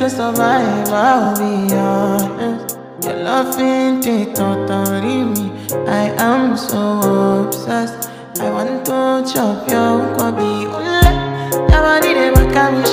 to survive, I'll be honest. Your love ain't it totally me. I am so obsessed. I want to chop your kobi. Ule, your body they make me